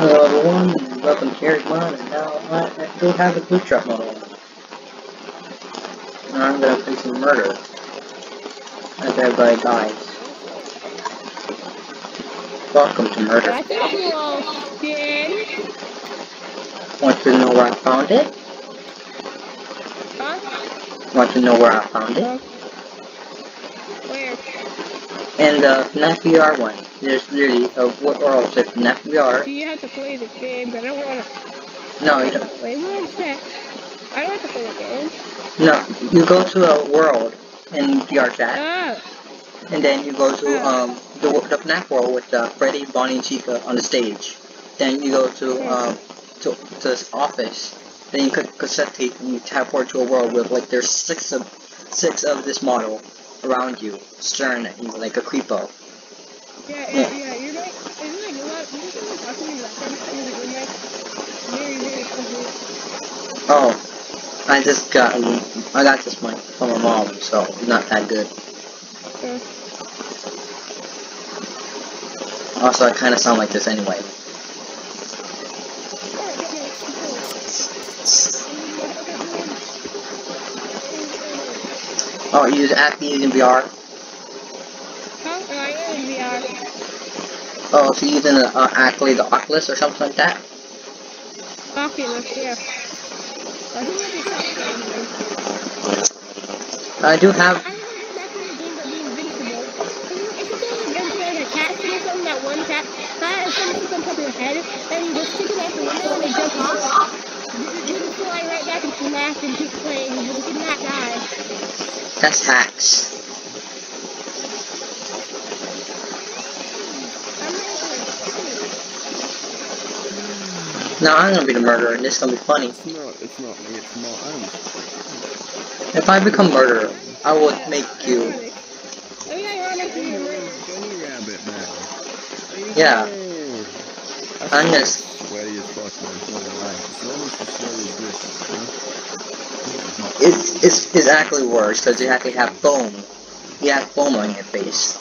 Hello everyone, and welcome to Eric Mon, and now I, I do have a bootstrap model. Now I'm gonna play some murder. After everybody dies. Welcome to murder. I think we're all dead. Want to know where I found it? Huh? Want to know where I found it? Where? In the FNAF VR one. There's literally a world with FNAF VR. Do you have to play the game? but I don't want to. No, you don't. Wait, what is that? I don't have to play the game. No, you go to a world in VR chat, Ah, and then you go to um the, the FNAF world with uh, Freddy, Bonnie, and Chica on the stage. Then you go to um to, to this office. Then you click cassette tape and you teleport to a world with like there's six of six of this model around you, staring at you like a creepo. Yeah, yeah, yeah. You're isn't like a lot. Just talking very, very. Oh, I just got I got this mic from my mom, so not that good. Uh, Also, I kind of sound like this anyway. Oh, you actually using VR? Huh? Oh, I am in VR. Oh, so using the, uh, actually the Oculus or something like that? Oculus, yeah. I think that'd be tough. I do have. I haven't heard Now I'm gonna be the murderer, and this is gonna be funny. It's not, it's not me, it's not Adam's. If I become murderer, I will make you. Ironic. Yeah, ironic to you, right? Bunny rabbit, man. You Yeah. I'm so just- sweaty as fuck, man. It's gonna lie. It's almost as sweaty as this. It's it's it's worse because you actually have foam. You have foam on your face.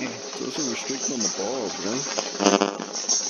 It's also restricted on the balls, man.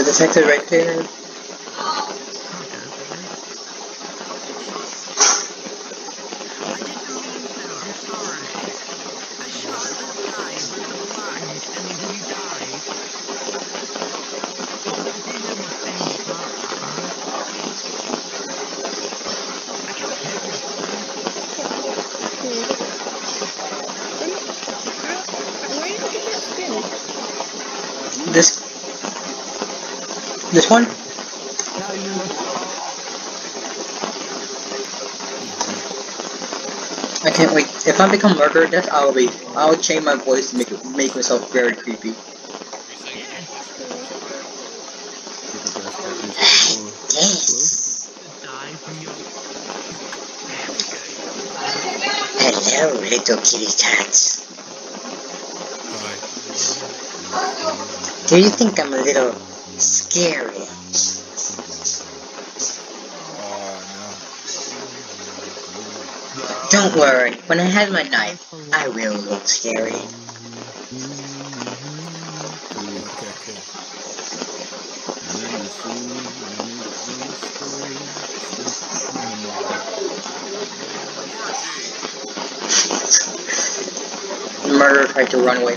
The detective right there. Where did you get that skin? This. This one. I can't wait. If I become murderer, that's I'll be. I'll change my voice to make it make myself very creepy. Hello, little kitty cats. Do you think I'm a little scary? Don't worry, when I have my knife, I will look scary. The murderer tried to run away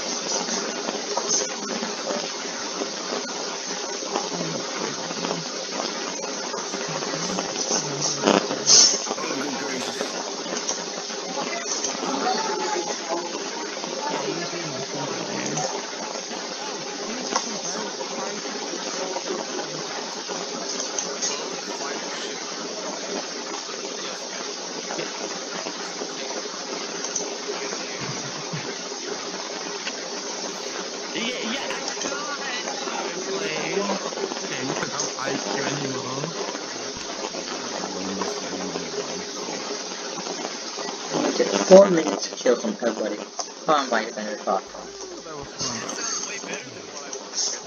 four minutes to kill some everybody. Come on, by Defender Talk. That was fun. Way better than what I was.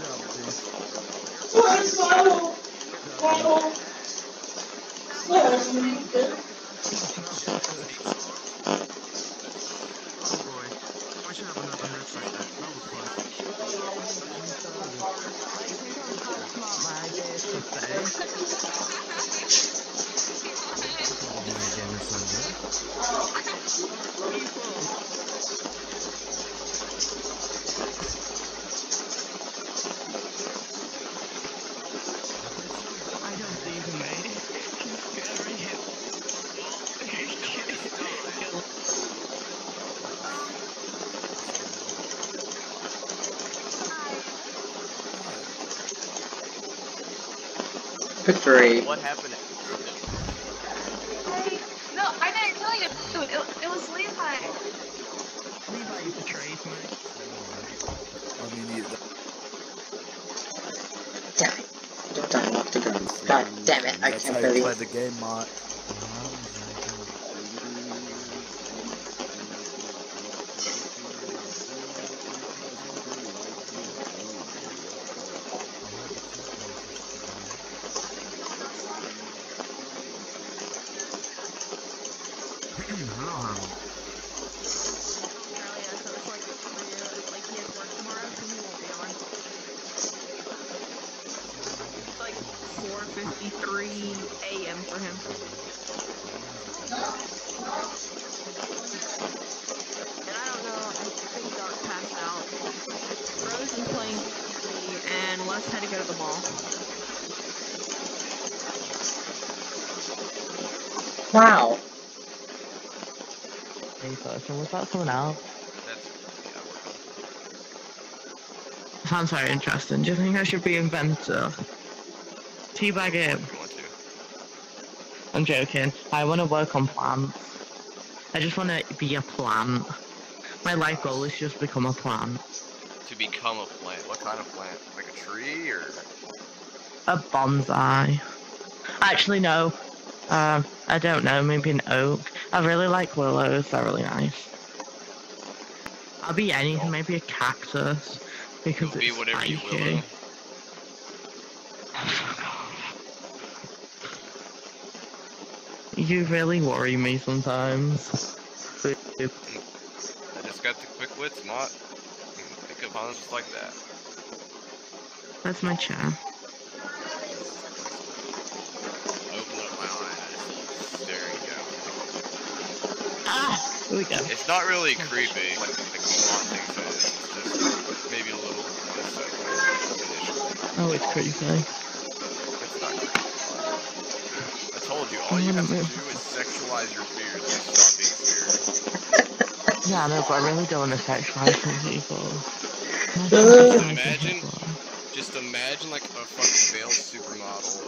Oh boy. We should have another match like that. That was fun. I don't think, mate. He's very Victory. What happened? I, no, I didn't kill you. Dude, it, it was Levi. Levi betrayed me. I mean, yeah, Damn it. Don't die off the ground. God damn it, I that's can't how you play the game, Mott. Earlier, so it's like three, like he has work tomorrow, so he won't be on. It's like 4:53 a.m. for him. And I don't know. I think Dark passed out. Rose is playing me, and Les had to go to the mall. Wow. Hey, person, was that someone else? That's yeah. Sounds very interesting. Do you think I should be inventor? Teabag him. If you want to. I'm joking. I want to work on plants. I just want to be a plant. My life goal is just become a plant. To become a plant. What kind of plant? Like a tree or? A bonsai. Actually, no. Um, I don't know. Maybe an oak. I really like willows. They're really nice. I'll be anything. Maybe a cactus because You'll be it's whatever you spiky. will. You really worry me sometimes. I just got the quick wits, Mott. Think of Hans just like that. That's my chair. Open up my eyes. There you go. Ah! Here we go. It's not really creepy, like, like Mott thinks it is. It's just maybe a little unsettling. Oh, it's creepy. Told you, all you have to do is sexualize your fears and stop being scared. Yeah, no, but I really don't want to sexualize some people. Imagine- Just imagine like a fucking veiled supermodel